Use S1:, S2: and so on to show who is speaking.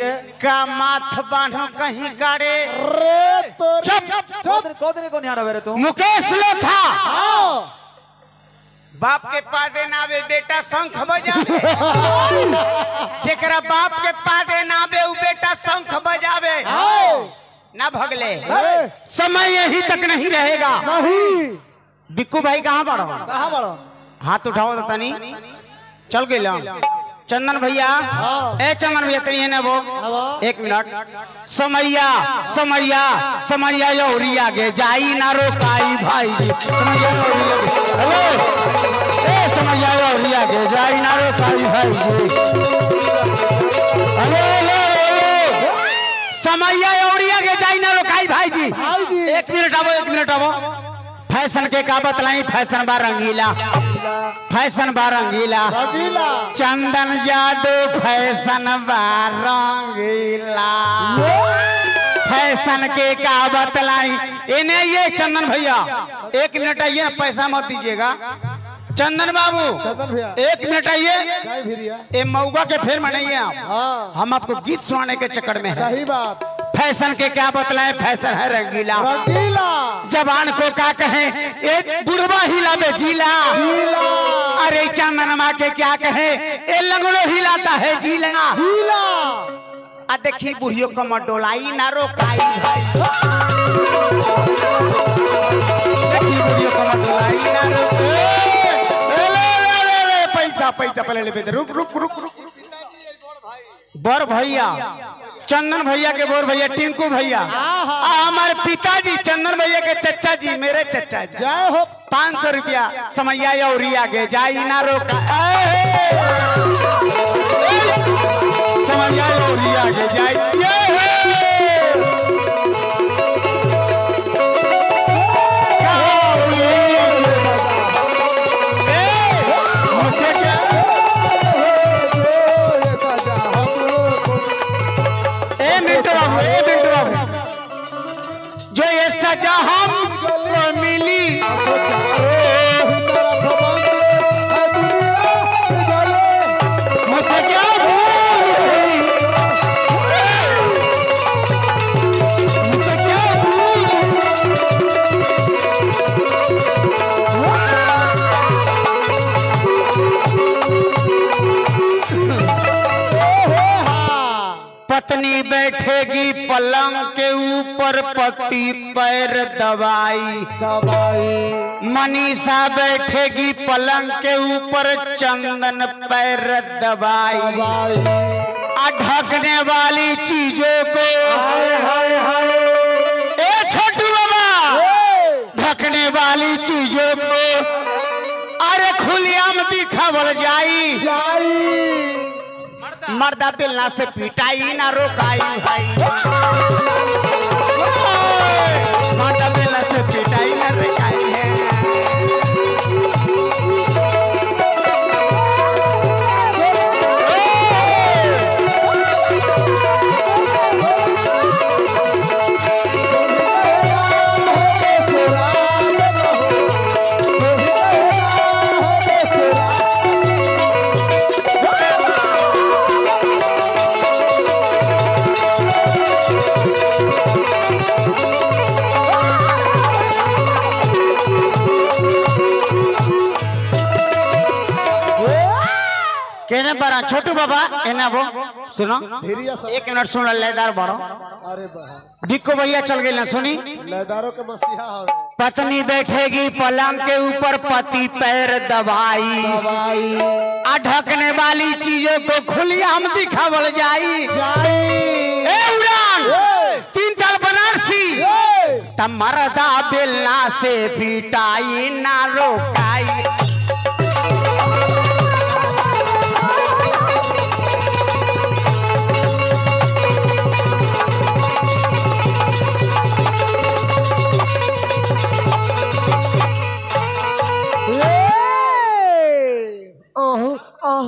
S1: के।
S2: माथ बांधो कहीं गाड़े।
S3: रे
S1: कौन को नहीं आ रहा तू?
S2: मुकेश लो था बाप के पादे नावे बेटा शंख बजावे। जेकरा बाप के पादे नावे उ बेटा शंख बजावे। ना भगले। समय यही तक नहीं रहेगा।
S3: नहीं।
S2: बिक्कू भाई कहाँ पढ़ो
S1: कहाँ बड़ो?
S2: हाथ उठाओ तो तनी। चल गए चंदन भैया ए चंदन भैया तनी है ना
S3: वो।
S2: एक मिनट। समैया समैया समैया यौरी आगे जाई ना रोकाई भाई। समैया हेलो। ए समैया यौरी आगे जाई ना रोकाई भाई। Hello hello hello. समैया यौरी आगे जाई ना रोकाई भाई जी।
S3: भाई जी।
S2: एक मिनट आवो एक मिनट आवो फ़ैशन के का बतलाई फ़ैशन बा रंगीला। फ़ैशन बा रंगीला। चंदन जादू फ़ैशन बा रंगीला। फ़ैशन के का बतलाई इन्हें ये चंदन भैया एक मिनट आइए ना पैसा मत दीजिएगा। चंदन बाबू एक मिनट आइए। ये मऊगा के फेर में नहीं है आप।
S3: हाँ।
S2: हम आपको गीत सुनाने के चक्कर में
S3: सही बात।
S2: फ़ैशन के क्या बतलाएँ? फ़ैशन है रंगीला।
S3: रंगीला।
S2: जवान को क्या कहें? एक बुढ़वा हिला बे जीला अरे चंदनमा के क्या कहे? ए लंगड़ो हिलाता है जीला
S3: गीला
S2: आ देखी बुढ़ियो कमर डोलाई ना रोकाई। देखी बुढ़ियो कमर डोलाई ना रोकाई। ए, ले, ले, ले, ले, पैसा पैसा पहले ले रुक रुक रुक रुक। बर भैया। चंदन भैया के बोर भैया टिंकू भैया। हमारे पिताजी चंदन भैया के चचा जी मेरे चचा जी।
S3: जय हो।
S2: पाँच सौ रुपया समैया और आगे जाई ना रोका। समैया जाई। जो ये सजा हमको मिली पत्नी बैठेगी पलंग के ऊपर पति पैर दबाई।
S3: दवाई
S2: मनीषा बैठेगी पलंग के ऊपर चंदन पैर
S3: दवाई
S2: आ ढकने वाली चीज़ों को ए छोटू बाबा ढकने वाली चीज़ों को। अरे खुलियाम दिखावल जाई।
S3: जाई।
S2: मर्दा बेलना से पिटाई ना रोकाई। भाई मर्दा बेलना से पिटाई। केने बड़ा छोटू बाबा एना वो सुनो। एक मिनट सुन लेदार बड़ो
S3: अरे बहा।
S2: बिक्को भैया चल गए ना सुनी।
S3: लेदारों के मसीहा हवे
S2: पत्नी बैठेगी पलंग के ऊपर पति पैर दबाई। आ ढकने वाली चीज़ों को खुली हम दिखावल जाई।
S3: जाई।
S2: ए उड़ान! तीन ताल बनारसी।
S3: ए!
S2: तब मरदा बेलना से पिटाई ना रोकाई।